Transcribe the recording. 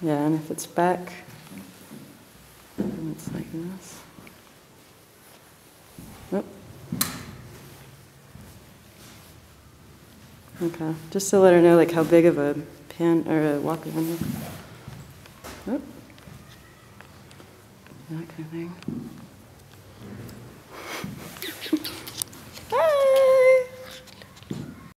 Yeah, and if it's back, it's like this. Okay, just to let her know like how big of a pen or a is. Oop. That kind of thing.